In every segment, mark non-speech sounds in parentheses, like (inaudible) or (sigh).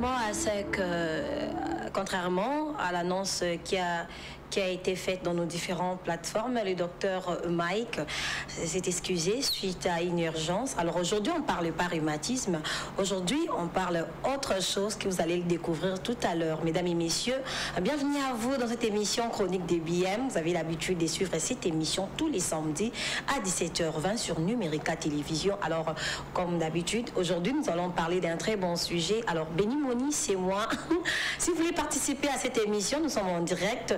contrairement à ce que, contrairement à l'annonce qui a qui a été faite dans nos différentes plateformes. Le docteur Mike s'est excusé suite à une urgence. Alors aujourd'hui, on parle pas rhumatisme. Aujourd'hui, on parle autre chose que vous allez le découvrir tout à l'heure. Mesdames et messieurs, bienvenue à vous dans cette émission Chronique des BM. Vous avez l'habitude de suivre cette émission tous les samedis à 17h20 sur Numérica Télévision. Alors, comme d'habitude, aujourd'hui, nous allons parler d'un très bon sujet. Alors, Béni Moni, c'est moi. (laughs) si vous voulez participer à cette émission, nous sommes en direct.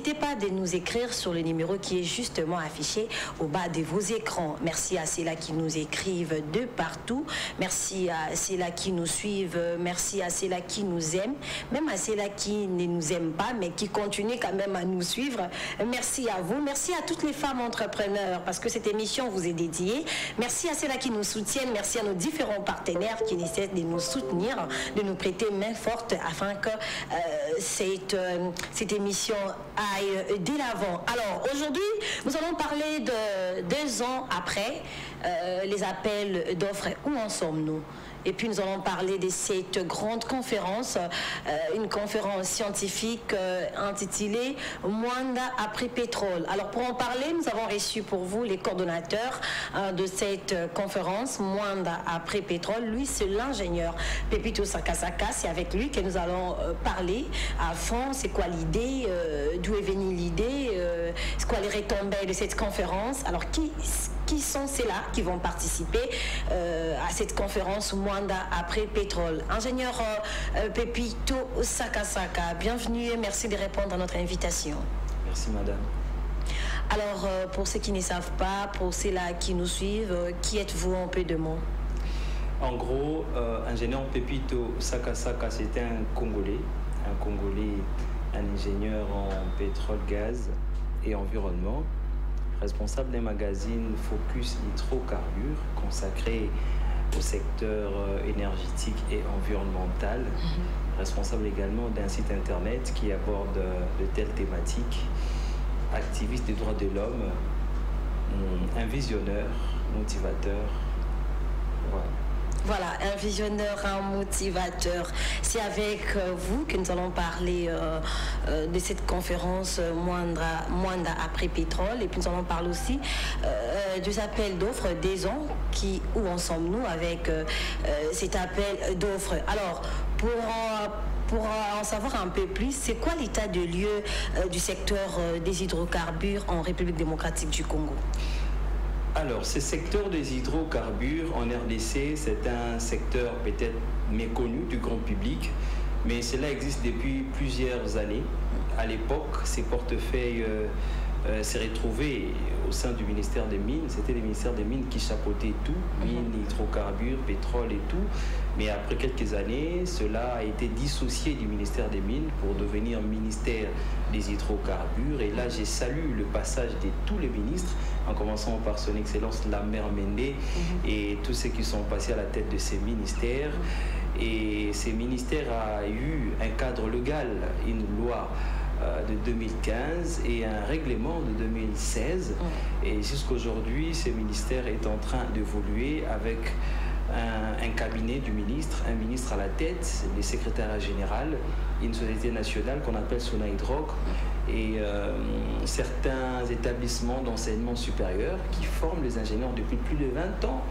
Pas de nous écrire sur le numéro qui est justement affiché au bas de vos écrans. Merci à ceux-là qui nous écrivent de partout. Merci à ceux-là qui nous suivent. Merci à ceux-là qui nous aiment. Même à ceux-là qui ne nous aiment pas, mais qui continuent quand même à nous suivre. Merci à vous. Merci à toutes les femmes entrepreneurs parce que cette émission vous est dédiée. Merci à ceux-là qui nous soutiennent. Merci à nos différents partenaires qui essaient de nous soutenir, de nous prêter main forte afin que euh, cette, euh, cette émission aille l'avant. Alors aujourd'hui, nous allons parler de deux ans après euh, les appels d'offres. Où en sommes-nous? Et puis nous allons parler de cette grande conférence, euh, une conférence scientifique euh, intitulée Mwanda après pétrole. Alors pour en parler, nous avons reçu pour vous les coordonnateurs euh, de cette conférence Mwanda après pétrole. Lui, c'est l'ingénieur Pepito Sakasaka. C'est avec lui que nous allons parler à fond. C'est quoi l'idée D'où est venue l'idée C'est quoi les retombées de cette conférence Alors qui qui sont ceux-là qui vont participer à cette conférence Mwanda après pétrole. Ingénieur euh, Pepito Sakasaka, bienvenue et merci de répondre à notre invitation. Merci madame. Alors, euh, pour ceux qui ne savent pas, pour ceux-là qui nous suivent, euh, qui êtes-vous en peu de mots? En gros, ingénieur Pepito Sakasaka, c'était un Congolais, un Congolais, un ingénieur en pétrole, gaz et environnement responsable d'un magazine Focus Hydrocarbures consacré au secteur euh, énergétique et environnemental, mhm. responsable également d'un site internet qui aborde euh, de telles thématiques, activiste des droits de l'homme, hum, un visionneur, motivateur. Voilà. Voilà, un visionneur, un motivateur. C'est avec euh, vous que nous allons parler euh, euh, de cette conférence Moindra, Moindra après pétrole. Et puis nous allons parler aussi des appels d'offres des ans. Qui, où en sommes-nous avec cet appel d'offres Alors, pour pour en savoir un peu plus, c'est quoi l'état de lieu du secteur des hydrocarbures en République démocratique du Congo? Alors, ce secteur des hydrocarbures en RDC, c'est un secteur peut-être méconnu du grand public, mais cela existe depuis plusieurs années. À l'époque, ces portefeuilles euh, euh, s'est retrouvé au sein du ministère des Mines. C'était le ministère des Mines qui chapeautait tout, mhm. mines, hydrocarbures, pétrole et tout. Mais après quelques années, cela a été dissocié du ministère des Mines pour devenir ministère des hydrocarbures. Et là, j'ai salué le passage de tous les ministres, en commençant par son Excellence la mère Mendé mhm. et tous ceux qui sont passés à la tête de ces ministères. Et ces ministères ont eu un cadre légal, une loi euh, de 2015 et un règlement de 2016. Et jusqu'aujourd'hui, ce ministère est en train d'évoluer avec un, cabinet du ministre, un ministre à la tête, le secrétaire général, une société nationale qu'on appelle Sonaïdroc et euh, certains établissements d'enseignement supérieur qui forment les ingénieurs depuis plus de 20 ans.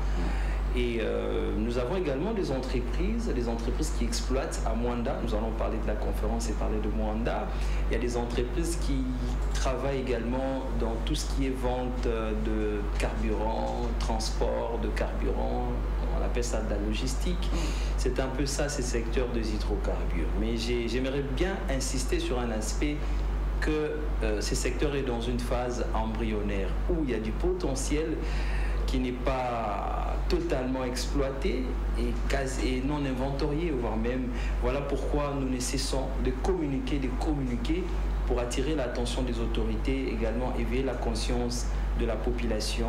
Et euh, nous avons également des entreprises, des entreprises qui exploitent à Mwanda. Nous allons parler de la conférence et parler de Mwanda. Il y a des entreprises qui travaillent également dans tout ce qui est vente de carburant, transport de carburant. Appelle ça de la logistique. C'est un peu ça, ces secteurs des hydrocarbures. Mais j'aimerais bien insister sur un aspect que euh, ces secteurs est dans une phase embryonnaire où il y a du potentiel qui n'est pas totalement exploité et, quasi, non inventorié, voire même voilà pourquoi nous ne cessons de communiquer, de communiquer pour attirer l'attention des autorités, également éveiller la conscience de la population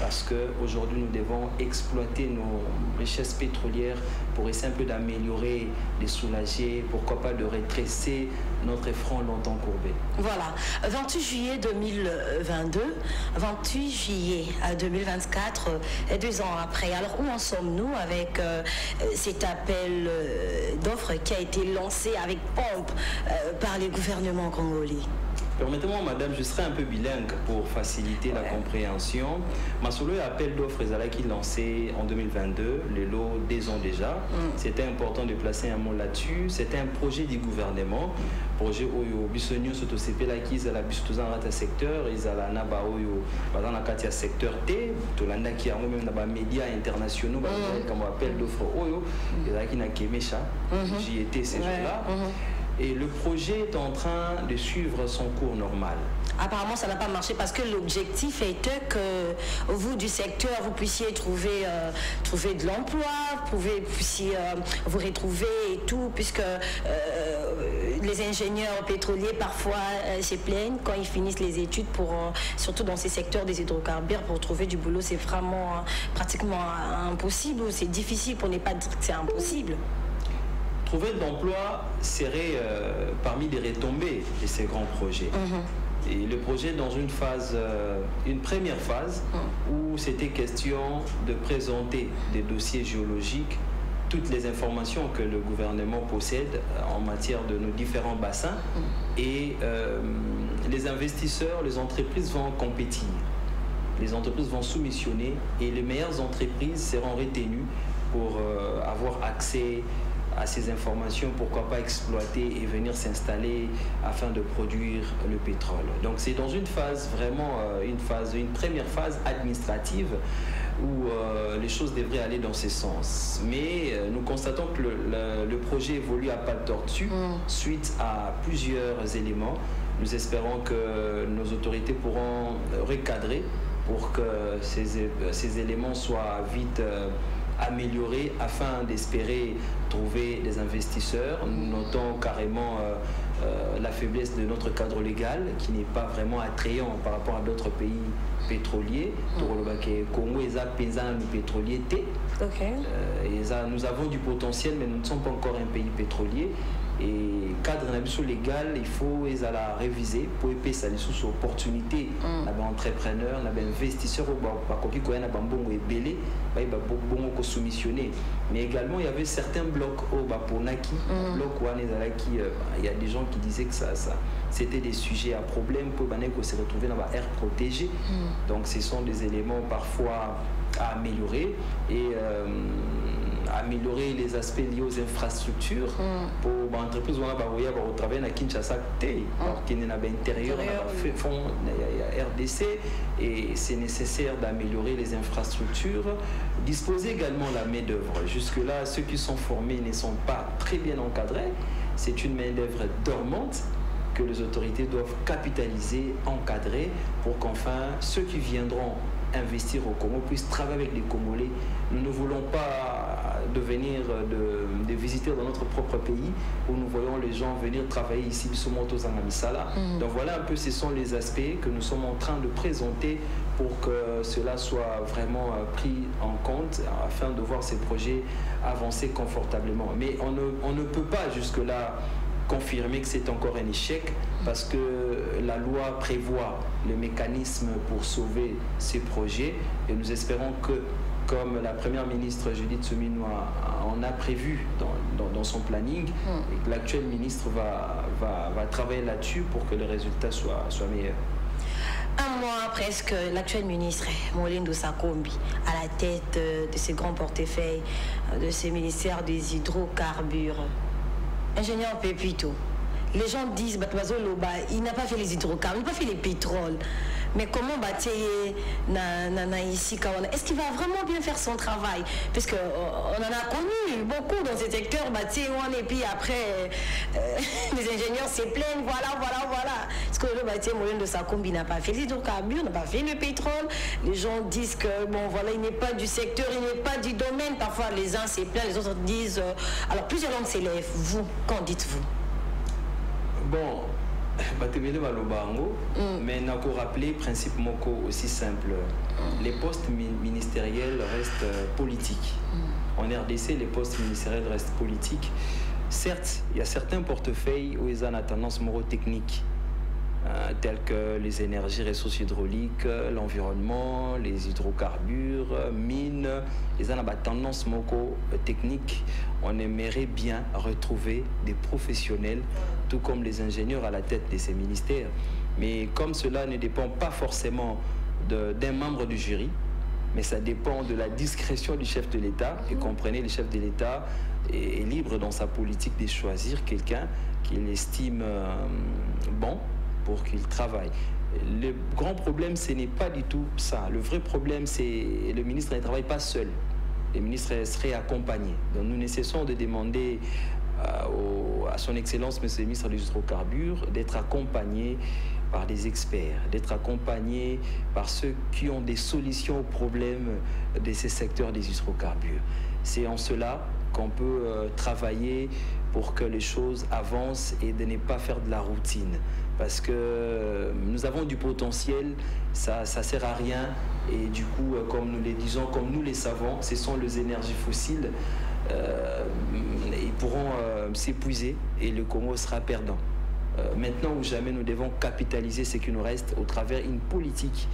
parce qu'aujourd'hui nous devons exploiter nos richesses pétrolières pour essayer un peu d'améliorer, de soulager, pourquoi pas de rétrécer notre front longtemps courbé. Voilà, 28 juillet 2022, 28 juillet 2024, et deux ans après. Alors où en sommes-nous avec euh, cet appel euh, d'offres qui a été lancé avec pompe euh, par les gouvernements congolais? Permettez-moi, madame, je serai un peu bilingue pour faciliter la compréhension. Masolo appel d'offres qui lancé en 2022, les lots des ans déjà. Mm. C'était important de placer un mot là-dessus. C'était un projet du gouvernement. Projet Oyo, Bissonio, Sotosepe, là, qui a la secteur, ils ont la Naba Oyo, dans la secteur T, Tolanda qui a même dans les médias internationaux, mm. comme appel d'offres Oyo, ils ont qui n'a mm-hmm. J'y étais ces jours-là. Et le projet est en train de suivre son cours normal. Apparemment, ça n'a pas marché parce que l'objectif était que vous du secteur, vous puissiez trouver, euh, trouver de l'emploi, vous puissiez euh, vous retrouver et tout, puisque euh, les ingénieurs pétroliers parfois se plaignent quand ils finissent les études, pour, surtout dans ces secteurs des hydrocarbures, pour trouver du boulot, c'est vraiment pratiquement impossible, c'est difficile pour ne pas dire que c'est impossible. Trouver de l'emploi serait euh, parmi les retombées de ces grands projets. Mhm. Et le projet dans une phase, euh, une première phase, mhm. où c'était question de présenter des dossiers géologiques, toutes les informations que le gouvernement possède euh, en matière de nos différents bassins, mhm. et les investisseurs, les entreprises vont compétir. Les entreprises vont soumissionner et les meilleures entreprises seront retenues pour avoir accès à ces informations, pourquoi pas exploiter et venir s'installer afin de produire le pétrole. Donc c'est dans une phase vraiment, euh, une phase, une première phase administrative où euh, les choses devraient aller dans ce sens. Mais euh, nous constatons que le, projet évolue à pas de tortue mm. suite à plusieurs éléments. Nous espérons que nos autorités pourront recadrer pour que ces, ces éléments soient vite améliorer afin d'espérer trouver des investisseurs. Nous notons carrément euh, euh, la faiblesse de notre cadre légal qui n'est pas vraiment attrayant par rapport à d'autres pays pétroliers. Mm. Congo pétrolier euh, nous avons du potentiel mais nous ne sommes pas encore un pays pétrolier et cadre légal il faut les la réviser pour epesa lisusu opportunité mm. na baentrepreneur na bainvestisseur oyo bakoki koya na bambongo ebele bayeba bongo kosoumissionner mais également il y avait certains blocs oyo baponaki mm. bloc wana ezalaki euh, il y a des gens qui disaient que ça, ça c'était des sujets à problème pour se retrouver dans la air protégée mm. donc ce sont des éléments parfois à améliorer et euh, améliorer les aspects liés aux infrastructures mm. pour l'entreprise on va travailler à Kinshasa alors qu'il y a l'intérieur RDC et c'est nécessaire d'améliorer les infrastructures disposer également la main d'œuvre jusque là ceux qui sont formés ne sont pas très bien encadrés c'est une main d'œuvre dormante que les autorités doivent capitaliser, encadrer, pour qu'enfin ceux qui viendront investir au Congo puissent travailler avec les Congolais. Nous ne voulons pas de, de visiteurs dans notre propre pays où nous voyons les gens venir travailler ici, mm. Donc voilà un peu, ce sont les aspects que nous sommes en train de présenter pour que cela soit vraiment euh, pris en compte afin de voir ces projets avancer confortablement. Mais on ne, on ne peut pas jusque-là confirmer que c'est encore un échec parce que la loi prévoit le mécanisme pour sauver ces projets et nous espérons que comme la première ministre Judith Souminois en a prévu dans, dans, son planning, hmm. et que l'actuel ministre va, va, va travailler là-dessus pour que les résultats soient, soient meilleurs. Un mois presque, l'actuel ministre Molindo Sakombi à la tête de ces grands portefeuilles de ces ministères des hydrocarbures ingénieur Pépito, les gens disent il n'a pas fait les hydrocarbures, il n'a pas fait les pétroles. Mais comment bâtir ici Est-ce qu'il va vraiment bien faire son travail? Parce qu'on euh, en a connu beaucoup dans ce secteur, et puis après, euh, (laughs) les ingénieurs se plaignent, voilà, voilà, voilà. Est-ce que le bâtiment moyen de sa combi n'a pas fait les hydrocarbures, n'a pas fait le pétrole Les gens disent que, bon, voilà, il n'est pas du secteur, il n'est pas du domaine. Parfois, les uns se plaignent, les autres disent. Euh, alors, plusieurs langues s'élèvent. Vous, qu'en dites-vous? Bon, batebele balobango mm. mais nako rappeler principe moko aussi simple mm. les postes ministériels restent euh, politiques mm. en RDC les postes ministériels restent politiques certes il y a certains portefeuilles où ils ont la tendance moro technique euh, tels que les énergies, ressources hydrauliques, l'environnement, les hydrocarbures, mines, les tendance moko technique. On aimerait bien retrouver des professionnels, tout comme les ingénieurs à la tête de ces ministères. Mais comme cela ne dépend pas forcément d'un membre du jury, mais ça dépend de la discrétion du chef de l'État. Et comprenez, le chef de l'État est, libre dans sa politique de choisir quelqu'un qu'il estime euh, bon pour qu'il travaille. Le grand problème, ce n'est pas du tout ça. Le vrai problème, c'est le ministre ne travaille pas seul. Le ministre serait accompagné. Donc nous ne cessons de demander euh, à son Excellence, Monsieur le ministre des hydrocarbures, d'être accompagné par des experts, d'être accompagné par ceux qui ont des solutions aux problèmes de ces secteurs des hydrocarbures. C'est en cela qu'on peut euh, travailler pour que les choses avancent et de ne pas faire de la routine parce que nous avons du potentiel, ça ne sert à rien. Et du coup, euh, comme nous les disons, comme nous les savons, ce sont les énergies fossiles. Euh, ils pourront euh, s'épuiser et le Congo sera perdant. maintenant ou jamais, nous devons capitaliser ce qui nous reste au travers d'une politique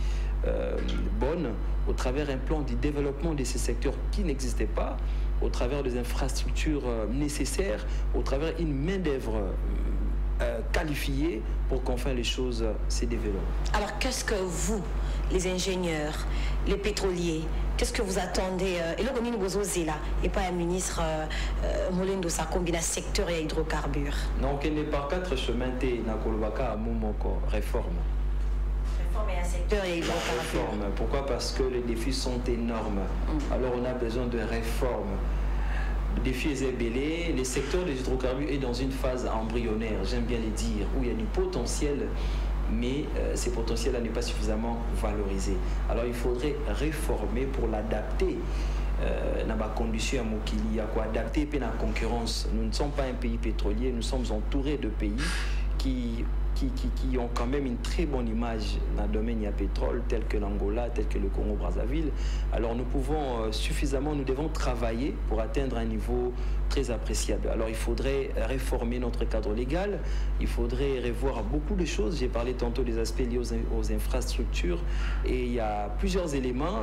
bonne, au travers un plan de développement de ces secteurs qui n'existaient pas, au travers des infrastructures nécessaires, au travers une main-d'œuvre euh, qualifiés pour qu'enfin les choses se développent. Alors qu'est-ce que vous, les ingénieurs, les pétroliers, qu'est-ce que vous attendez euh, Et le là et pas un ministre euh, Molendo sa combine secteur et hydrocarbures. Non, qu'il n'est pas quatre chemins na kolobaka momoko réforme. Et un secteur et. Réforme. Pourquoi Parce que les défis sont énormes. Mm. Alors on a besoin de réformes défi est belé, le secteur des hydrocarbures est dans une phase embryonnaire, j'aime bien le dire, où il y a du potentiel, mais euh, ces potentiels-là n'est pas suffisamment valorisé. Alors il faudrait réformer pour l'adapter. Euh, dans ma condition à Mokili, à quoi adapter à la concurrence. Nous ne sommes pas un pays pétrolier, nous sommes entourés de pays qui qui, ont quand même une très bonne image dans le domaine du pétrole, tel que l'Angola, tel que le Congo-Brazzaville. Alors nous pouvons euh, suffisamment, nous devons travailler pour atteindre un niveau très appréciable. Alors il faudrait réformer notre cadre légal, il faudrait revoir beaucoup de choses. J'ai parlé tantôt des aspects liés aux, infrastructures et il y a plusieurs éléments.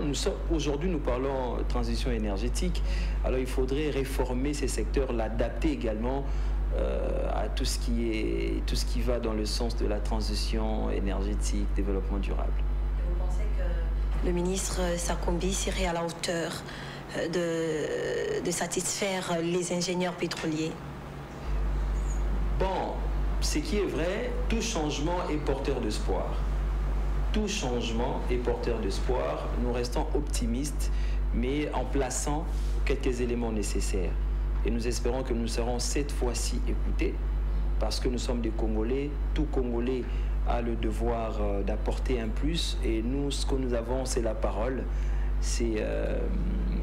Aujourd'hui, nous parlons transition énergétique. Alors il faudrait réformer ces secteurs, l'adapter également euh, à tout ce, qui est, tout ce qui va dans le sens de la transition énergétique, développement durable. Vous pensez que le ministre Sakombi serait à la hauteur euh, de, de satisfaire les ingénieurs pétroliers? Bon, ce qui est vrai, tout changement est porteur d'espoir. Tout changement est porteur d'espoir. Nous restons optimistes, mais en plaçant quelques éléments nécessaires. Et nous espérons que nous serons cette fois-ci écoutés parce que nous sommes des Congolais. Tout Congolais a le devoir euh, d'apporter un plus et nous, ce que nous avons, c'est la parole. C'est euh,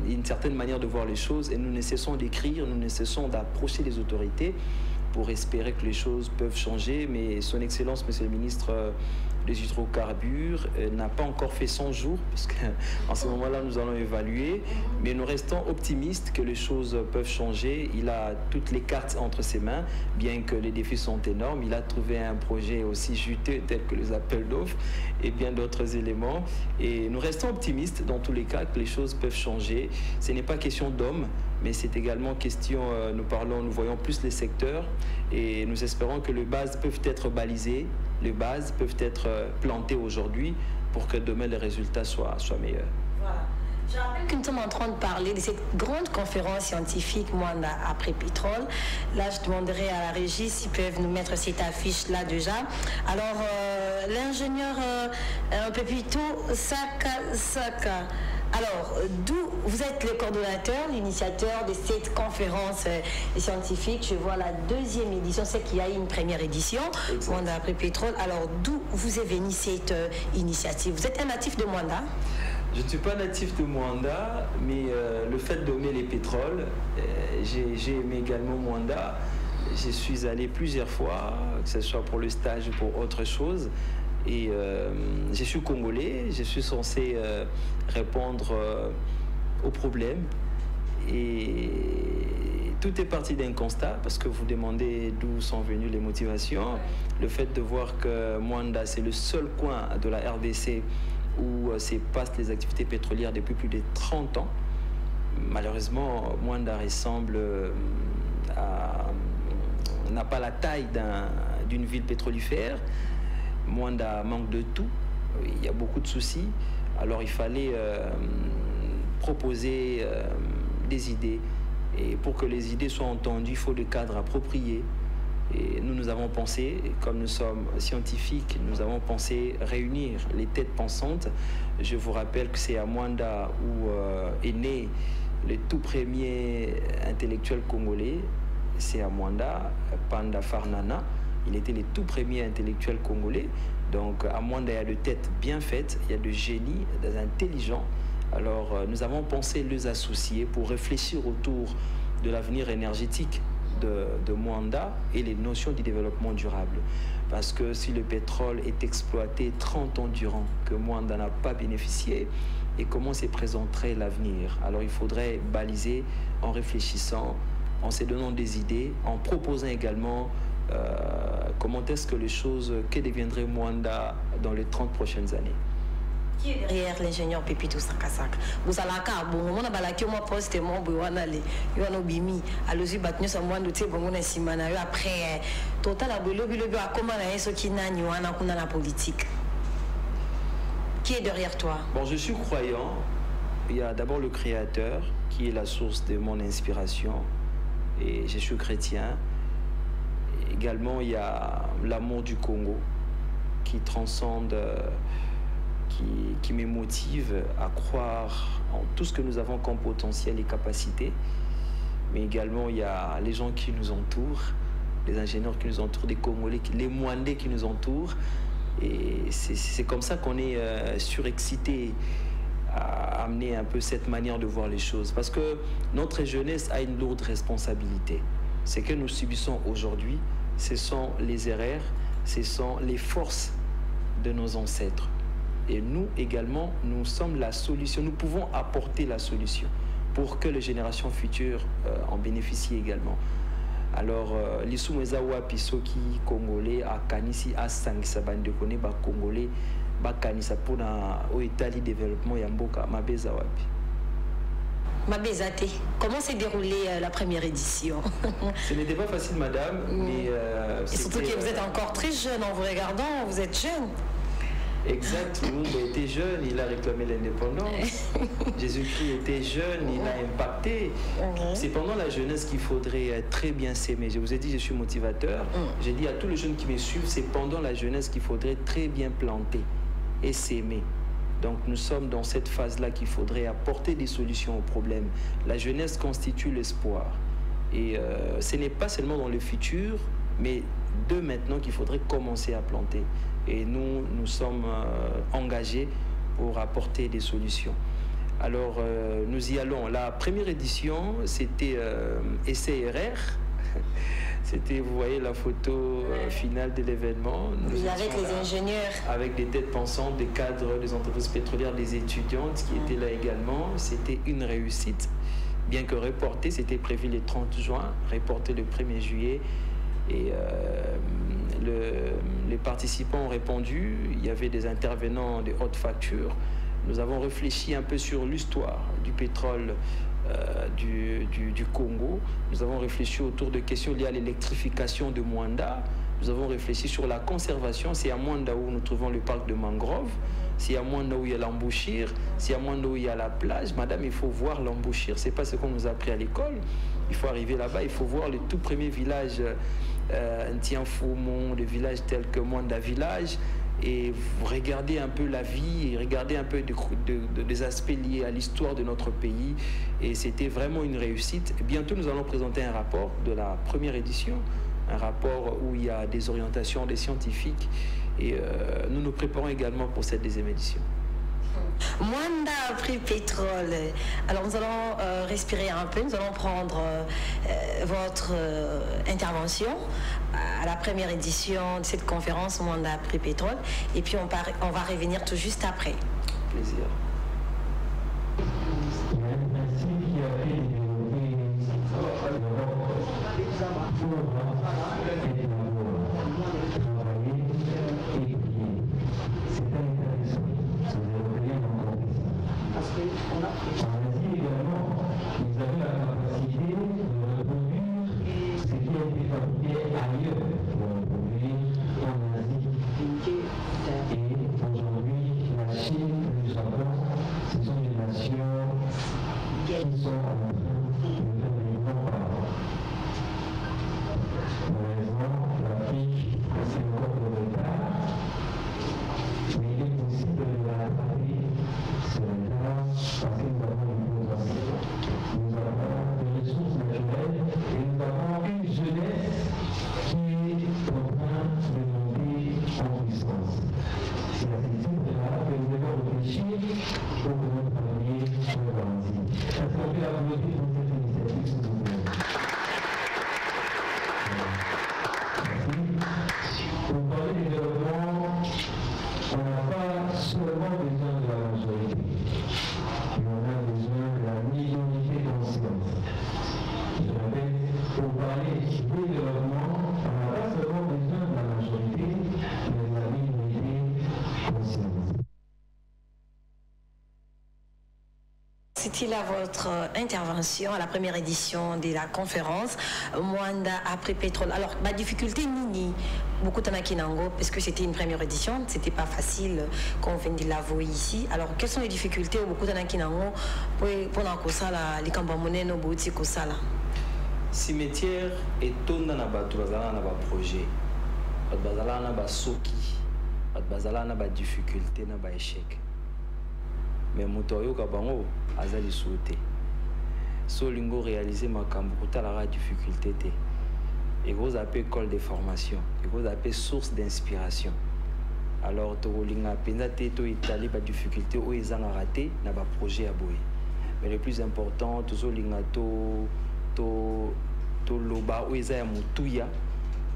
une certaine manière de voir les choses et nous ne cessons d'écrire, nous ne cessons d'approcher les autorités pour espérer que les choses peuvent changer. Mais Son Excellence, Monsieur le Ministre, les hydrocarbures euh, n'a pas encore fait 100 jours, parce qu'en (laughs) ce moment-là, nous allons évaluer, mais nous restons optimistes que les choses peuvent changer. Il a toutes les cartes entre ses mains, bien que les défis sont énormes. Il a trouvé un projet aussi juteux, tel que les appels d'offres et bien d'autres éléments. Et nous restons optimistes dans tous les cas que les choses peuvent changer. Ce n'est pas question d'hommes, mais c'est également question, euh, nous parlons, nous voyons plus les secteurs et nous espérons que les bases peuvent être balisées les bases peuvent être euh, plantées aujourd'hui pour que demain les résultats soient, soient meilleurs. Voilà. Je rappelle que nous sommes en train de parler de cette grande conférence scientifique Mwanda après pétrole. Là, je demanderai à la régie s'ils peuvent nous mettre cette affiche-là déjà. Alors, euh, l'ingénieur euh, un Saka Saka. Alors, d'où vous êtes le coordonnateur, l'initiateur de cette conférence euh, scientifique. Je vois la deuxième édition, c'est qu'il y a eu une première édition, Mwanda après pétrole. Alors, d'où vous est venue cette euh, initiative? Vous êtes un natif de Mwanda? Je ne suis pas natif de Mwanda, mais euh, le fait d'aimer les pétroles, j'ai aimé également Mwanda. Je suis allé plusieurs fois, que ce soit pour le stage ou pour autre chose. Et euh, je suis congolais, je suis censé euh, répondre euh, aux problèmes. Et tout est parti d'un constat, parce que vous demandez d'où sont venues les motivations. Le fait de voir que Mwanda, c'est le seul coin de la RDC où se passent les activités pétrolières depuis plus de 30 ans. Malheureusement, Mwanda ressemble à n'a pas la taille d'une ville pétrolifère. Mwanda manque de tout. Il y a beaucoup de soucis. Alors il fallait euh, proposer euh, des idées. Et pour que les idées soient entendues, il faut des cadres appropriés. Et nous, nous avons pensé, comme nous sommes scientifiques, nous avons pensé réunir les têtes pensantes. Je vous rappelle que c'est à Mwanda où euh, est né le tout premier intellectuel congolais, c'est à Mwanda, Panda Farnana. Il était le tout premier intellectuel congolais. Donc à Mwanda, il y a de têtes bien faites, il y a de génies, des intelligents. Alors euh, nous avons pensé les associer pour réfléchir autour de l'avenir énergétique de, de Mwanda et les notions du développement durable. Parce que si le pétrole est exploité 30 ans durant, que Mwanda n'a pas bénéficié, et comment se présenterait l'avenir? Alors il faudrait baliser en réfléchissant en se donnant des idées, en proposant également euh, comment est-ce que les choses, que deviendrait Mwanda dans les 30 prochaines années? Qui est derrière l'ingénieur Pépito Sakasaka? Bozalaka bongo mona balaki mwa poste mo boye wana le yo wana obimi alozi bato nyonso mwando tie bongo na nsima na yo après totala boye lobilobi akóma na ye soki nani wana kuna na politique qui est derrière toi? Bon, je suis croyant. Il y a d'abord le Créateur qui est la source de mon inspiration et je suis chrétien. Également, il y a l'amour du Congo qui transcende, euh, qui, me motive à croire en tout ce que nous avons comme potentiel et capacité. Mais également, il y a les gens qui nous entourent, les ingénieurs qui nous entourent, les Congolais, les Mwandais qui nous entourent. Et c'est- c'est comme ça qu'on est euh, surexcité à amener un peu cette manière de voir les choses. Parce que notre jeunesse a une lourde responsabilité. Ce que nous subissons aujourd'hui, ce sont les erreurs, ce sont les forces de nos ancêtres. Et nous également, nous sommes la solution. Nous pouvons apporter la solution pour que les générations futures euh, en bénéficient également. alors euh, lisumu eza wapi soki congolais akanisi asangisa bandeko ne bacongolais bakanisa mpona oyo etali développement ya mboka Mabezate, comment s'est déroulée euh, la première édition? (laughs) Ce n'était pas facile madame mais euh, Et surtout que vous êtes euh, encore très jeune en vous regardant, vous êtes jeune. Exact, Lumumba était jeune, il a réclamé l'indépendance. (laughs) Jésus-Christ était jeune, il a impacté. C'est pendant la jeunesse qu'il faudrait très bien s'aimer. Je vous ai dit, je suis motivateur. J'ai dit à tous les jeunes qui me suivent, c'est pendant la jeunesse qu'il faudrait très bien planter et s'aimer. Donc nous sommes dans cette phase-là qu'il faudrait apporter des solutions aux problèmes. La jeunesse constitue l'espoir. Et euh, ce n'est pas seulement dans le futur, mais de maintenant qu'il faudrait commencer à planter. Et nous, nous sommes euh, engagés pour apporter des solutions. Alors, euh, nous y allons. La première édition, c'était essai-erreur. (laughs) C'était, vous voyez, la photo euh, finale de l'événement. Avec les là ingénieurs. avec des têtes pensantes, des cadres des entreprises pétrolières, des étudiantes qui étaient là également. C'était une réussite, bien que reporté, c'était prévu le 30 juin, reporté le 1er juillet. Et euh, le- les participants ont répondu, il y avait des intervenants de haute facture. Nous avons réfléchi un peu sur l'histoire du pétrole euh, du, du- Congo. Nous avons réfléchi autour de questions liées à l'électrification de Mwanda. Nous avons réfléchi sur la conservation. C'est à Mwanda où nous trouvons le parc de mangrove. C'est à Mwanda où il y a l'embouchure. C'est à Mwanda où il y a la plage. Madame, il faut voir l'embouchure. C'est pas ce qu'on nous a appris à l'école. Il faut arriver là-bas. Il faut voir le tout premier village euh, Ntianfoumon, le village tel que Mwanda Village. Et vous regardez un peu la vie et regardez un peu de- de- de- des aspects liés à l'histoire de notre pays. Et c'était vraiment une réussite. Bientôt, nous allons présenter un rapport de la première édition, un rapport où il y a des orientations des scientifiques. Et euh, nous nous préparons également pour cette deuxième édition. Mwanda a pris pétrole. Alors nous allons euh, respirer un peu, nous allons prendre euh, votre euh, intervention à la première édition de cette conférence Mwanda a pris pétrole et puis on, on va revenir tout juste après. Plaisir. C'était à votre intervention à la première édition de la conférence Mwanda après pétrole. Alors, ma difficulté, Nini, beaucoup de parce que c'était une première édition, c'était pas facile qu'on vienne de l'avouer ici. Alors, quelles sont les difficultés au beaucoup de Nango pour les Kambamone, nos boutiques, Kosala Cimetière et ton dans le projet. Bazala na soki. Bazala na difficulté na échec. Mais moto oyoka bango aza lisusu te. So olingi oréalise makambo kotalaka difficulté te. Ekozala mpe école de formation ekozala mpe source d'inspiration. Alors tokolinga mpenza te toetali badifficulté oyo ezangaka te na baprojet ya boye. Mais le plus important tozolinga toloba oyo eza ya motuya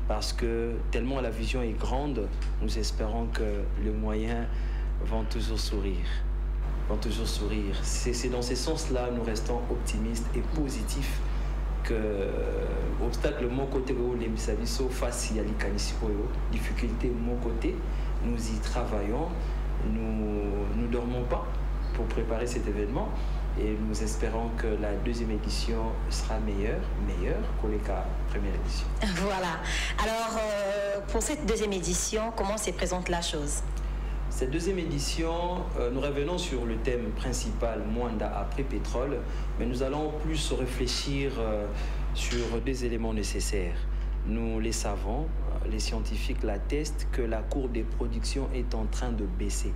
parce que tellement la vision est grande nous espérons que les moyens vont toujours sourire vont toujours sourire. C'est dans ce sens-là nous restons optimistes et positifs que obstacle mon côté les face à difficulté mon côté nous y travaillons nous ne dormons pas pour préparer cet événement et nous espérons que la deuxième édition sera meilleure, meilleure que la première édition. (laughs) Voilà. Alors, euh, pour cette deuxième édition, comment se présente la chose? Cette deuxième édition, euh, nous revenons sur le thème principal Mwanda après pétrole, mais nous allons plus réfléchir euh, sur des éléments nécessaires. Nous les savons, euh, les scientifiques l'attestent que la courbe des productions est en train de baisser.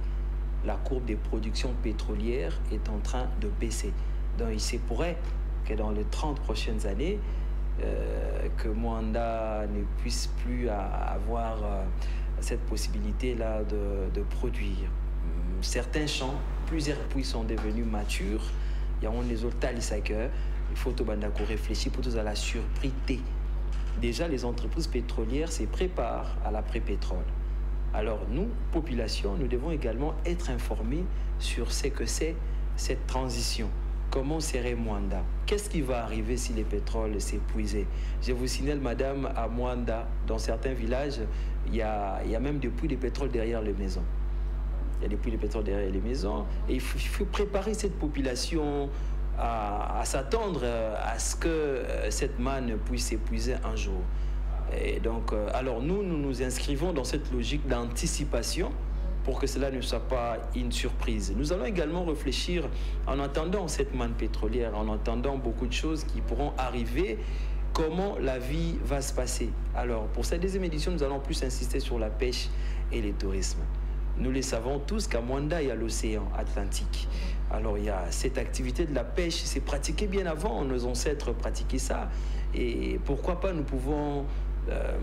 La courbe des productions pétrolières est en train de baisser. Donc il se pourrait que dans les 30 prochaines années, que Mwanda ne puisse plus avoir cette possibilité-là de, produire. Hum, certains champs, plusieurs puits sont devenus matures. Il y a des autres Il faut qu'on réfléchir pour tout à la surprise. Déjà, les entreprises pétrolières se préparent à l'après-pétrole. Alors nous, population, nous devons également être informés sur ce que c'est cette transition. Comment serait Mwanda? Qu'est-ce qui va arriver si le pétrole s'épuisait Je vous signale, madame, à Mwanda, dans certains villages, il y a, y a même des puits de pétrole derrière les maisons. Il y a des puits de pétrole derrière les maisons. Et il faut, préparer cette population à, s'attendre à ce que euh, cette manne puisse s'épuiser un jour. Et donc, euh, alors nous, nous nous inscrivons dans cette logique d'anticipation pour que cela ne soit pas une surprise. Nous allons également réfléchir en attendant cette manne pétrolière, en attendant beaucoup de choses qui pourront arriver comment la vie va se passer. Alors, pour cette deuxième édition, nous allons plus insister sur la pêche et le tourisme. Nous le savons tous qu'à Mwanda, il y a l'océan Atlantique. Alors, il y a cette activité de la pêche, c'est pratiqué bien avant, nos ancêtres pratiquaient ça. Et pourquoi pas, nous pouvons euh,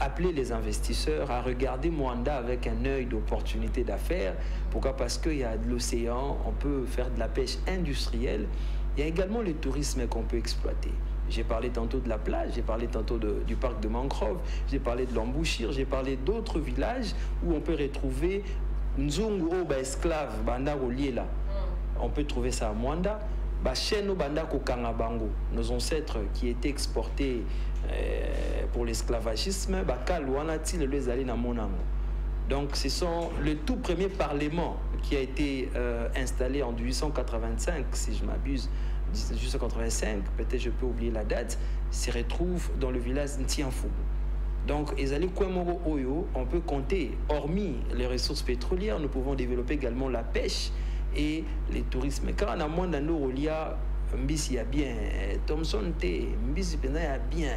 appeler les investisseurs à regarder Mwanda avec un œil d'opportunité d'affaires. Pourquoi? Parce qu'il y a de l'océan, on peut faire de la pêche industrielle. Il y a également le tourisme qu'on peut exploiter. J'ai parlé tantôt de la plage, j'ai parlé tantôt du parc de mangrove, j'ai parlé de l'embouchure, j'ai parlé d'autres villages où on peut retrouver Nzungu, bah, esclave, banda là. On peut trouver ça à Mwanda. Bah, banda Bango, nos ancêtres qui étaient exportés euh, pour l'esclavagisme, bah, donc ce sont le tout premier parlement qui a été euh, installé en 1885, si je m'abuse, 1885, peut-être je peux oublier la date, se retrouve dans le village Ntianfou. Donc, Oyo, on peut compter, hormis les ressources pétrolières, nous pouvons développer également la pêche et les tourismes. Car on a moins d'un Rolia, Mbisi a bien, Thomson T, Mbisi a bien.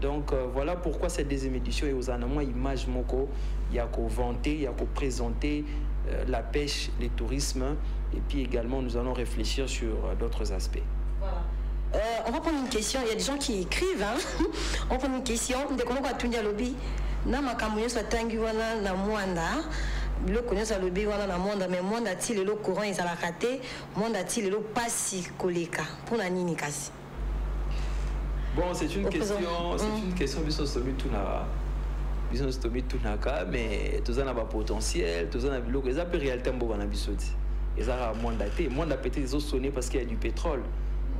Donc euh, voilà pourquoi cette deuxième édition est aux anamoi image moko, il y a qu'au vanter, il y a qu'au présenter euh, la pêche, les tourismes, et puis également nous allons réfléchir sur euh, d'autres aspects. Voilà. on va prendre une question, il y a des gens qui écrivent, hein? (laughs) on va prendre une question, na makambo nyonso atangi wana na mwanda biloko nyonso alobi wana na mwanda me mwanda ti lelo courant ezalaka te mwanda ti lelo pasi koleka mpona nini kasi? Bon, c'est une question, c'est une question biso. Biso mais n'a pas potentiel, tout ça n'a biloko, eza pe réalité mboka na biso ti. Eza ka mwanda te, mwanda peut-être sonné parce qu'il y a du pétrole.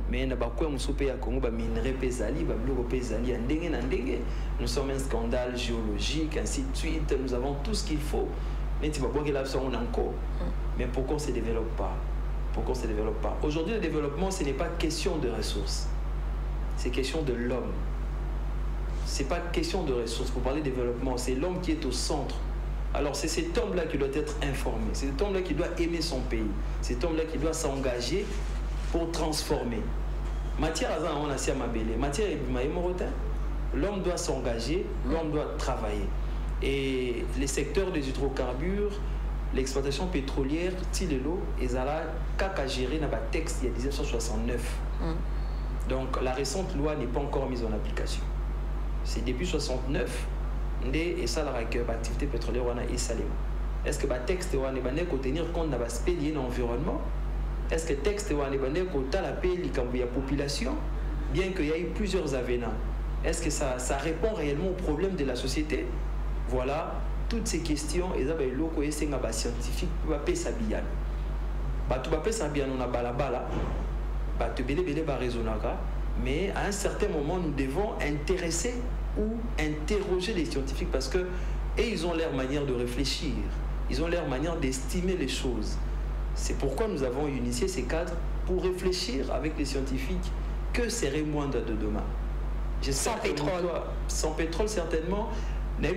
mais na bakwea mosusu mpe ya congo baminerai mpe ezali babiloko mpe ezali ya ndenge nous sommes un scandale géologique ainsi de suite nous avons tout ce qu'il faut neti babwakela biso yango na nko mais pourquoi on se développe pas? Pourquoi on se développe pas? Aujourd'hui le développement ce n'est pas question de ressources c'est question de l'homme. C'est pas question de ressources. Pour parler de développement, c'est l'homme qui est au centre. Alors c'est cet homme-là qui doit être informé. C'est cet homme-là qui doit aimer son pays. C'est cet homme-là qui doit s'engager pour transformer. Matière on a Matière L'homme doit s'engager, l'homme doit travailler. Et les secteurs des hydrocarbures, l'exploitation pétrolière, Tilelo, et Zala, Kaka géré dans le texte il y a 1969. Donc la récente loi n'est pas encore mise en application. C'est depuis 69 et ça la l'activité pétrolière et salée. Est-ce que le texte va tenir compte de l'aspect lié à l'environnement? Est-ce que le texte va la population? Bien qu'il y ait plusieurs avenants. Est-ce que ça, ça répond réellement aux problèmes de la société? Voilà, toutes ces questions, et ça va être scientifique, va pas s'habiller. Bah, tu vas pas s'habiller, on a balabala mais à un certain moment, nous devons intéresser ou interroger les scientifiques parce que et ils ont leur manière de réfléchir, ils ont leur manière d'estimer les choses. C'est pourquoi nous avons initié ces cadres pour réfléchir avec les scientifiques que serait moins de demain. Sans pétrole. sans pétrole, certainement. Mais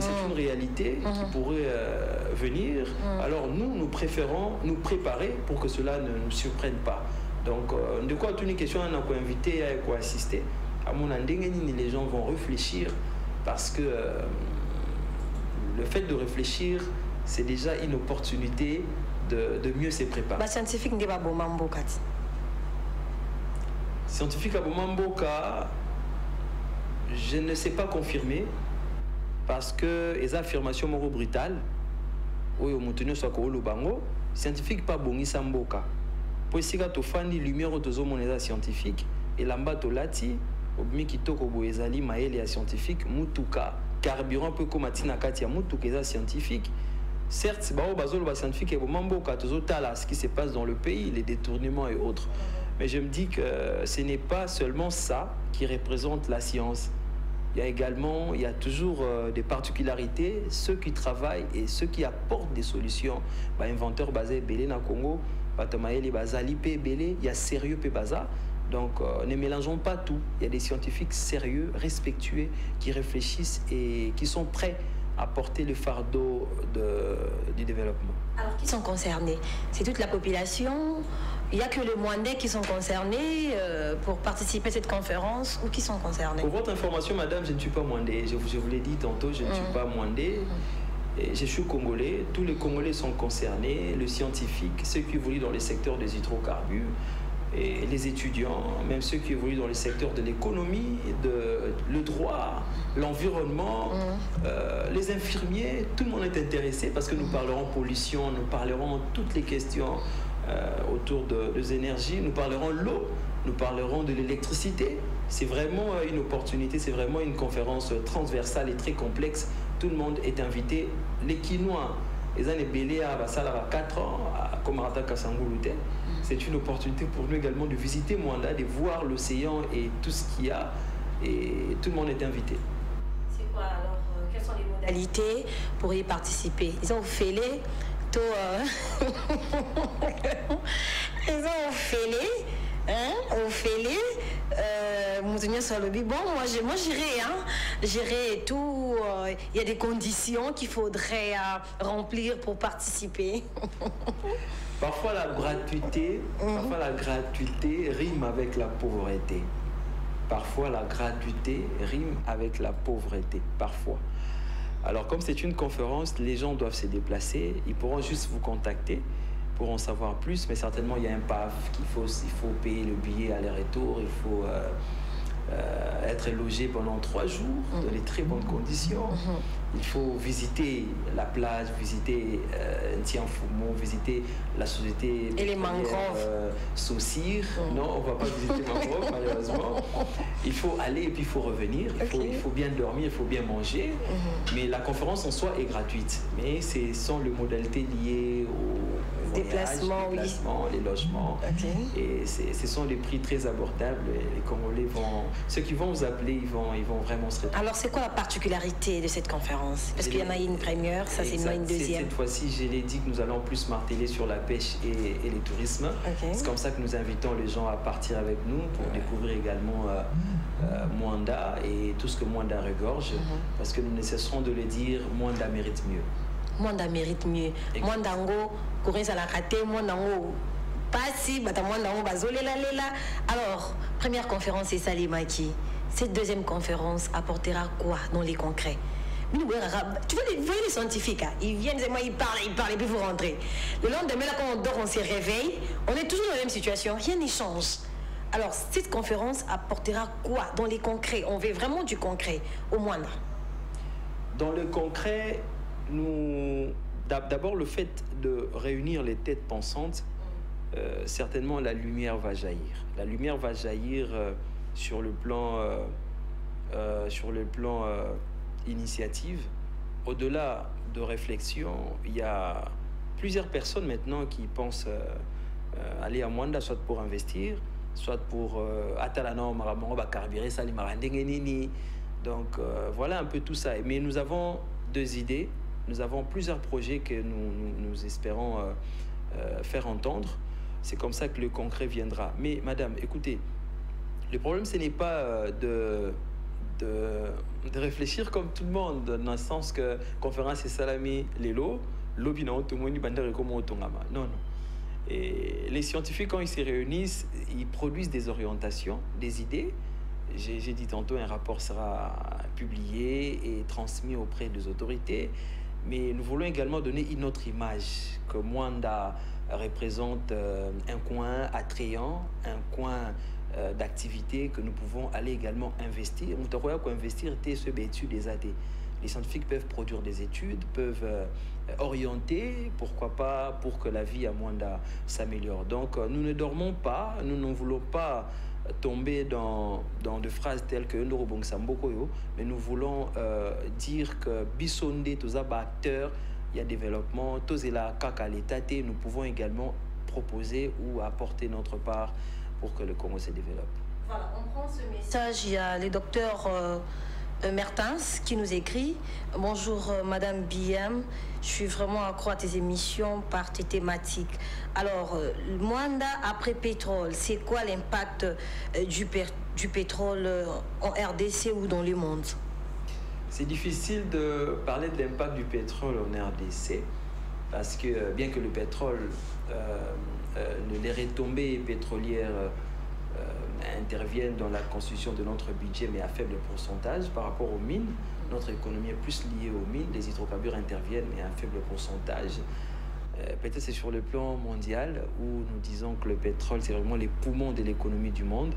c'est mm. une réalité qui mm-hmm. pourrait euh, venir. Mm. Alors nous, nous préférons nous préparer pour que cela ne nous surprenne pas. Donc, euh, de quoi une question, on a invité à quoi assister? À mon endroit, les gens vont réfléchir parce que euh, le fait de réfléchir, c'est déjà une opportunité de, de mieux se préparer. Scientifique n'est pas bon Scientifique à Bomamboka, je ne sais pas confirmer parce que les affirmations moro brutales, oyo mutunyo soit ko bango, scientifique pas bongi samboka po esika tofandi lumière oyo tozomona eza scientifique elamba tolati obimi kitoko boye ezali mayele scientifique mutuka. Carburant mpo ekóma ntina kati mutuka eza scientifique. Certes bao bazoloba scientifique eboma mboka ce qui se passe dans le pays les détournements et autres. Mais je me dis que ce n'est pas seulement ça qui représente la science. Il y a également, il y a toujours euh, des particularités, ceux qui travaillent et ceux qui apportent des solutions. Bah, inventeurs basés Belé na Congo, bazali il y a sérieux pe baza donc euh, ne mélangeons pas tout il y a des scientifiques sérieux respectueux qui réfléchissent et qui sont prêts à porter le fardeau de, du développement. Alors qui sont concernés? C'est toute la population? Il n'y a que les Mwandais qui sont concernés euh, pour participer à cette conférence ou qui sont concernés? Pour votre information, madame, je ne suis pas Mwandais. Je, je vous l'ai dit tantôt, je ne suis mmh. pas. Mmh je suis congolais, tous les Congolais sont concernés, le scientifique, ceux qui évoluent dans les secteurs des hydrocarbures. Et les étudiants, même ceux qui évoluent dans les secteurs de l'économie, de, le droit, l'environnement, mmh. euh, les infirmiers, tout le monde est intéressé parce que nous parlerons pollution, nous parlerons toutes les questions euh, autour de, des énergies, nous parlerons l'eau, nous parlerons de l'électricité. C'est vraiment une opportunité, c'est vraiment une conférence transversale et très complexe. Tout le monde est invité. Les Quinois, les années Bélé à 4 ans, à Komarata Kassangouloute, c'est une opportunité pour nous également de visiter Mwanda, de voir l'océan et tout ce qu'il y a. Et tout le monde est invité. C'est quoi alors euh, Quelles sont les modalités pour y participer? Ils ont fait les. Euh... (laughs) Ils ont fait les hein, au Félé, euh, sur le bon, moi j'irai, hein, j'irai et tout. Euh, il y a des conditions qu'il faudrait euh, remplir pour participer. (laughs) parfois la gratuité, mhm. parfois la gratuité rime avec la pauvreté. Parfois la gratuité rime avec la pauvreté, parfois. Alors comme c'est une conférence, les gens doivent se déplacer, ils pourront juste vous contacter pour en savoir plus, mais certainement il y a un PAF qu'il faut, il faut payer le billet aller-retour, il faut euh, euh, être logé pendant trois jours dans des très bonnes conditions. Il faut visiter la plage, visiter euh, Ntianfumo, visiter la société. Et les mangroves. Euh, Saucir. Non, on ne va pas visiter mangroves, (laughs) malheureusement. Il faut aller et puis il faut revenir. Il, faut, il faut bien dormir, il faut bien manger. Mais la conférence en soi est gratuite. Mais ce sont les modalités liées au déplacement, déplacement les logements. Et ce sont des prix très abordables. Les Congolais vont. Ceux qui vont vous appeler, ils vont, ils vont vraiment se retrouver. Alors, c'est quoi la particularité de cette conférence? Parce qu'il y en a une première, ça c'est une deuxième. Cette fois-ci, je l'ai dit que nous allons plus marteler sur la pêche et, et le tourisme. C'est comme ça que nous invitons les gens à partir avec nous pour découvrir également euh, euh, Mwanda et tout ce que Mwanda regorge. Mhm. Parce que nous ne cesserons de le dire, Mwanda mérite mieux. Mwanda mérite mieux. Mwanda ngo, à la raté, Mwanda ngo, pasi, bata Mwanda ngo, bazolela lela. Alors, première conférence, c'est Salimaki. Cette deuxième conférence apportera quoi dans les concrets? Tu vois, les, vous voyez les scientifiques, hein, ils viennent, ils parlent, ils parlent, et puis vous rentrez. Le lendemain, là, quand on dort, on se réveille, on est toujours dans la même situation, rien n'y change. Alors, cette conférence apportera quoi dans les concrets? On veut vraiment du concret, au moins là. Dans le concret, nous, d'abord le fait de réunir les têtes pensantes, euh, certainement la lumière va jaillir. La lumière va jaillir euh, sur le plan, euh, sur le plan initiative. Au-delà de réflexion, il y a plusieurs personnes maintenant qui pensent aller à Mwanda, soit pour investir, soit pour carburer ça, donc voilà un peu tout ça. Mais nous avons deux idées. Nous avons plusieurs projets que nous, nous, espérons euh, euh, faire entendre. C'est comme ça que le concret viendra. Mais madame, écoutez, le problème, ce n'est pas euh, de, de, réfléchir comme tout le monde, dans le sens que conférence et salami, lots, lobby tout le monde Non, non. Et les scientifiques, quand ils se réunissent, ils produisent des orientations, des idées. J'ai dit tantôt, un rapport sera publié et transmis auprès des autorités. Mais nous voulons également donner une autre image, que Mwanda représente euh, un coin attrayant, un coin euh, d'activité que nous pouvons aller également investir. Nous investir des AT. Les scientifiques peuvent produire des études, peuvent euh, orienter, pourquoi pas, pour que la vie à Mwanda s'améliore. Donc nous ne dormons pas, nous ne voulons pas tomber dans, dans des phrases telles que mais nous voulons euh, dire que Bissonde, tous acteurs, il y a développement, tous là, nous pouvons également proposer ou apporter notre part pour que le Congo se développe. Voilà, on prend ce message, il y a les docteurs. Euh, Mertens qui nous écrit Bonjour euh, Madame BM, je suis vraiment accro à tes émissions par tes thématiques. Alors, euh, Mwanda après pétrole, c'est quoi l'impact du, du pétrole en RDC ou dans le monde? C'est difficile de parler de l'impact du pétrole en RDC parce que bien que le pétrole, les retombées pétrolières interviennent dans la constitution de notre budget, mais à faible pourcentage par rapport aux mines. Notre économie est plus liée aux mines. Les hydrocarbures interviennent, mais à faible pourcentage. Euh, peut-être c'est sur le plan mondial où nous disons que le pétrole, c'est vraiment les poumons de l'économie du monde.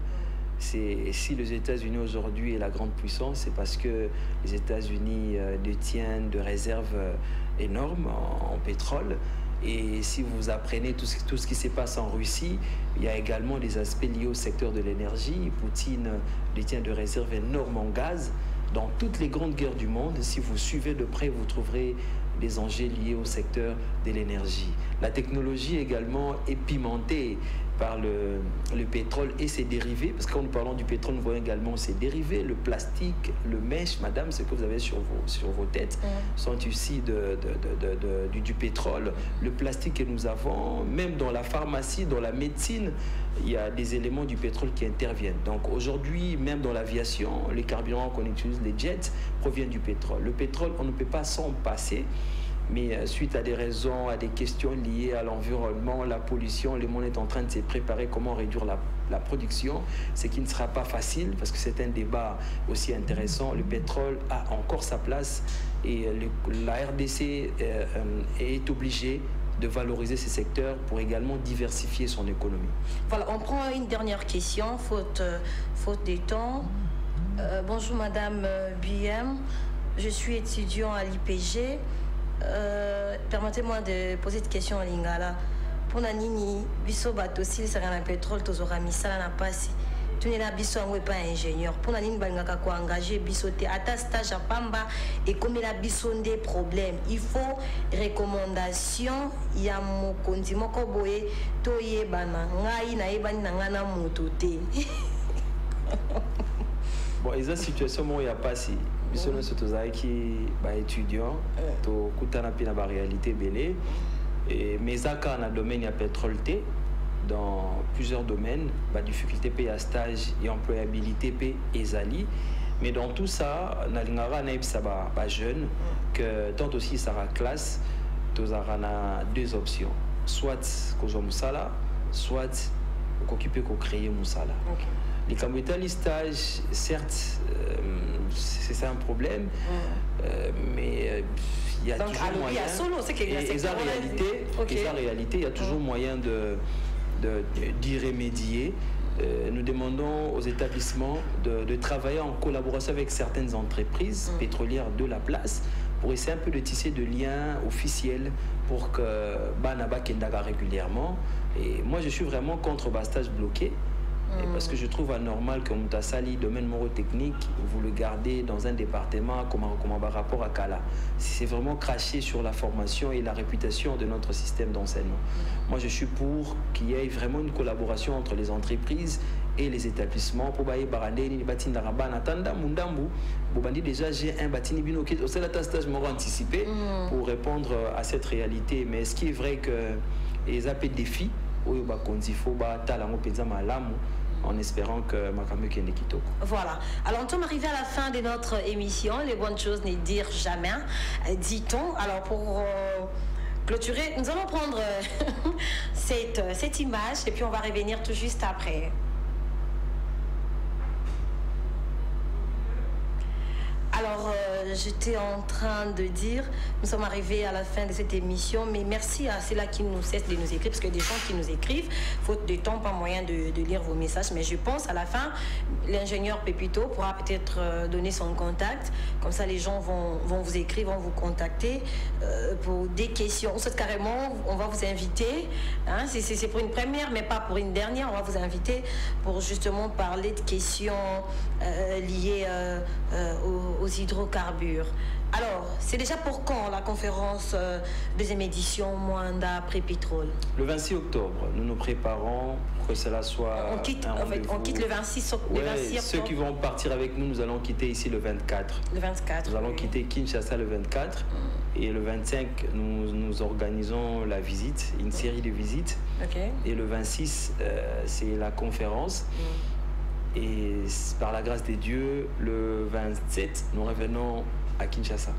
Si les États-Unis aujourd'hui est la grande puissance, c'est parce que les États-Unis euh, détiennent de réserves euh, énormes en, pétrole. Et si vous apprenez tout ce, qui se passe en Russie, il y a également des aspects liés au secteur de l'énergie. Poutine détient de réserves énormes en gaz. Dans toutes les grandes guerres du monde, si vous suivez de près, vous trouverez des enjeux liés au secteur de l'énergie. La technologie également est pimentée par le, le, pétrole et ses dérivés, parce que quand nous parlons du pétrole, nous voyons également ses dérivés, le plastique, le mèche, madame, ce que vous avez sur vos, sur vos têtes, sont issus de, de, du, du, pétrole. Le plastique que nous avons, même dans la pharmacie, dans la médecine, il y a des éléments du pétrole qui interviennent. Donc aujourd'hui, même dans l'aviation, les carburants qu'on utilise, les jets, proviennent du pétrole. Le pétrole, on ne peut pas s'en passer mais euh, suite à des raisons, à des questions liées à l'environnement, la pollution, le monde est en train de se préparer comment réduire la, production, ce qui ne sera pas facile parce que c'est un débat aussi intéressant. Le pétrole a encore sa place et le, la RDC euh, euh, est obligée de valoriser ces secteurs pour également diversifier son économie. Voilà, on prend une dernière question, faute, faute des temps. Euh, bonjour Madame BM, je suis étudiant à l'IPG. Euh, permettez-moi de poser une question en lingala. Mpona nini biso bato osilisaka na pétrole tozwaka misala na mpasi tunela biso yango epai ya ingénieur. Mpona nini balingaka koengage biso te ata stage ya pamba. Ekomela biso nde problème il faut recommandation. Moko boye toyebana ngai nayebani na ngai na moto te (laughs) bon eza situation moko ya mpasi biso nyonso tozalaki baétudiant tokutana mpe na baréalité ebele. Mais eza kaka na domaine ya pétrole te dans plusieurs domaines badifficulté mpe ya stage ya employabilité mpe ezali. Mais dans tout ça nalingaka nayebisa bajeune que tant aussi esaka classe tozalaka na deux options. Soit kozwa mosala soit okoki mpe kocréer mosala. Okay. Likambo etali stage certes euh, c'est ça un problème euh, mais euh, il y a Donc, toujours alors, moyen il y a réalité réalité il y a toujours moyen de d'y remédier Euh, nous demandons aux établissements de, de travailler en collaboration avec certaines entreprises Mm. pétrolières de la place pour essayer un peu de tisser de liens officiels pour que Banaba Kendaga régulièrement. Et moi, je suis vraiment contre le stage bloqué. Et parce que je trouve anormal que Moutasali, domaine morotechnique, vous le gardez dans un département comme un, comme par rapport à Kala. C'est vraiment cracher sur la formation et la réputation de notre système d'enseignement. Moi, je suis pour qu'il y ait vraiment une collaboration entre les entreprises et les établissements pour bailler barandeni batini raba natanda mundambu bobandi déjà j'ai un batini bino qui au sein stage m'aura anticipé pour répondre à cette réalité. Mais ce qui est vrai que les AP défis oyo bakonzi fo batala yango mpenza malamu en espérant que makambo ekende kitoko Voilà. Alors, nous sommes arrivés à la fin de notre émission. Les bonnes choses ne dire jamais, euh, dit-on. Alors, pour euh, clôturer, nous allons prendre euh, (laughs) cette, euh, cette image et puis on va revenir tout juste après. Alors, euh, j'étais en train de dire, nous sommes arrivés à la fin de cette émission, mais merci à ceux-là qui nous cessent de nous écrire, parce que des gens qui nous écrivent, faute de temps, pas moyen de, lire vos messages, mais je pense à la fin, l'ingénieur Pépito pourra peut-être euh, donner son contact, comme ça les gens vont, vous écrire, vont vous contacter euh, pour des questions. Soit carrément, on va vous inviter, hein, c'est pour une première, mais pas pour une dernière, on va vous inviter pour justement parler de questions euh, liées euh, euh, aux, aux hydrocarbures. Alors, c'est déjà pour quand la conférence euh, deuxième édition Moanda pré-pétrole le 26 octobre nous nous préparons pour que cela soit on quitte, un en fait, on quitte le 26, oc- le Ouais, 26 ceux octobre, qui vont partir avec nous nous allons quitter ici le 24 le 24. Nous allons oui. quitter Kinshasa le 24 et le 25, nous, nous organisons la visite, une série de visites. Et le 26, euh, c'est la conférence. Et par la grâce des dieux, le 27, nous revenons à Kinshasa.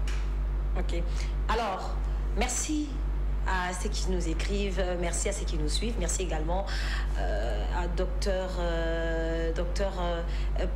Ok. Alors, merci à ceux qui nous écrivent, merci à ceux qui nous suivent, merci également à docteur, docteur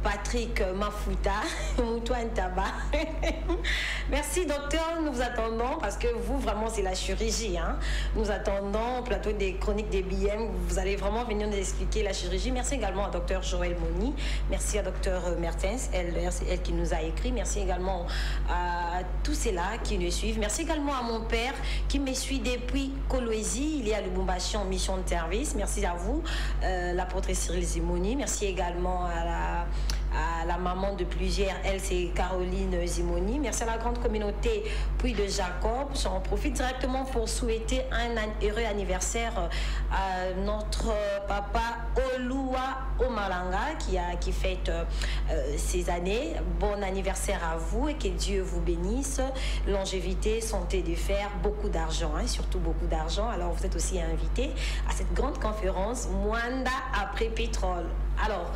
Patrick Mafuta, (laughs) Moutouane Tabac. (laughs) merci docteur, nous vous attendons parce que vous vraiment c'est la chirurgie. Hein. Nous attendons au plateau des chroniques des BM, vous allez vraiment venir nous expliquer la chirurgie. Merci également à docteur Joël Moni, merci à docteur Mertens, elle, elle qui nous a écrit, merci également à tous ceux-là qui nous suivent. Merci également à mon père qui me suit depuis Coloésie. Il est à Lubumbashi en mission de service. Merci à vous, euh, l'apôtre Cyril Zimoni. Merci également à la à la maman de plusieurs, elle c'est Caroline Zimoni. Merci à la grande communauté Puy de Jacob. J'en profite directement pour souhaiter un heureux anniversaire à notre papa Olua Omalanga qui, a, qui fête euh, ses années. Bon anniversaire à vous et que Dieu vous bénisse. Longévité, santé de fer, beaucoup d'argent, hein, surtout beaucoup d'argent. Alors vous êtes aussi invité à cette grande conférence Mwanda après pétrole. Alors,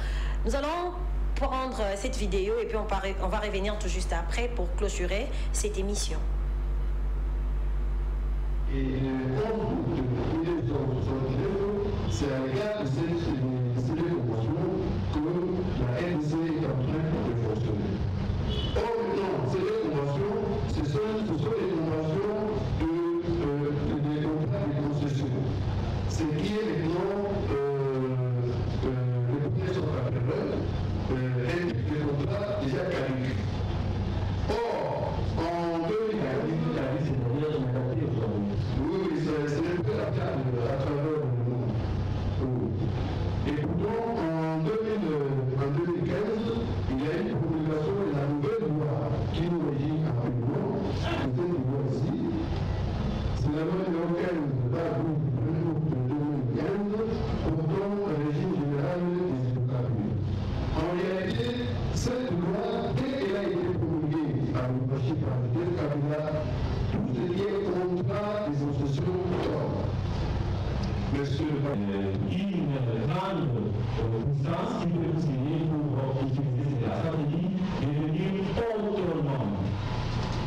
nous allons prendre cette vidéo et puis on, va revenir tout juste après pour clôturer cette émission.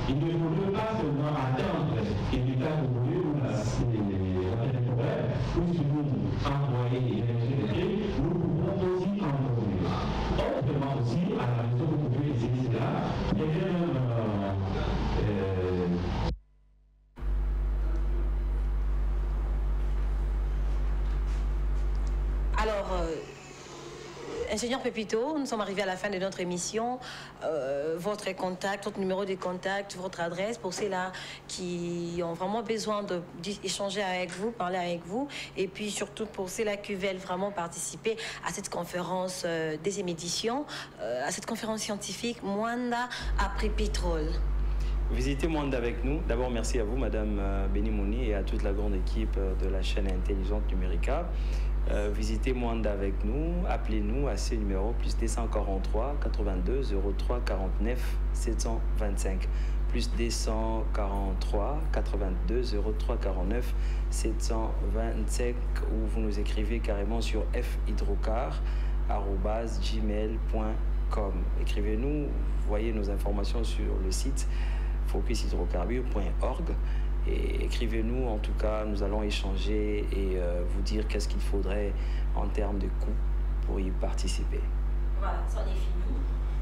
Il ne faudrait pas seulement attendre que l'État congolais ou la l'énergie électrique, nous ingénieur Pépito, nous sommes arrivés à la fin de notre émission. Euh, votre contact, votre numéro de contact, votre adresse pour ceux-là qui ont vraiment besoin d'échanger avec vous, parler avec vous, et puis surtout pour ceux-là qui veulent vraiment participer à cette conférence euh, deuxième édition, euh, à cette conférence scientifique Mwanda après pétrole. Visitez Mwanda avec nous. D'abord, merci à vous, Madame euh, Benimouni, et à toute la grande équipe de la chaîne Intelligente Numérica. Euh, visitez Mwanda avec nous. Appelez-nous à ce numéro plus 243 82 03 49 725 plus 243 82 03 49 725 ou vous nous écrivez carrément sur fhydrocar@gmail.com. Écrivez-nous, voyez nos informations sur le site focushydrocarbures.org écrivez-nous en tout cas nous allons échanger et euh, vous dire qu'est-ce qu'il faudrait en termes de coûts pour y participer. Voilà, c'en est fini.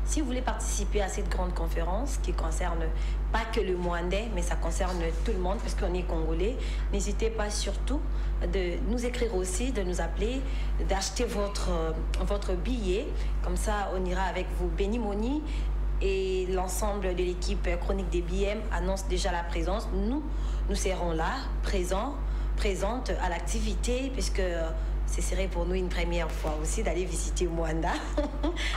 Si vous voulez participer à cette grande conférence qui concerne pas que le Mwandais, mais ça concerne tout le monde parce qu'on est congolais, n'hésitez pas surtout de nous écrire aussi, de nous appeler, d'acheter votre, votre billet. Comme ça, on ira avec vous. Béni Moni et l'ensemble de l'équipe chronique des BM annonce déjà la présence. Nous, nous serons là, présents, présentes à l'activité, puisque ce serait pour nous une première fois aussi d'aller visiter Mwanda,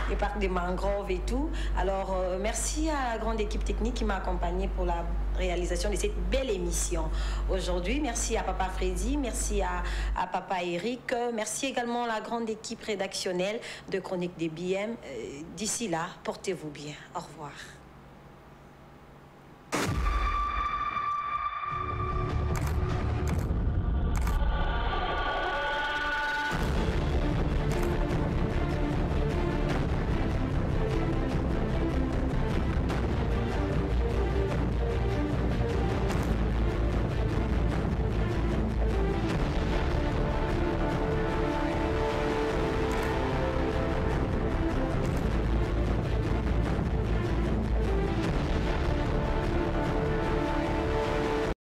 les (laughs) parcs des mangroves et tout. Alors, euh, merci à la grande équipe technique qui m'a accompagnée pour la réalisation de cette belle émission aujourd'hui. Merci à Papa Freddy, merci à, à Papa Eric, merci également à la grande équipe rédactionnelle de Chronique des BM. Euh, D'ici là, portez-vous bien. Au revoir.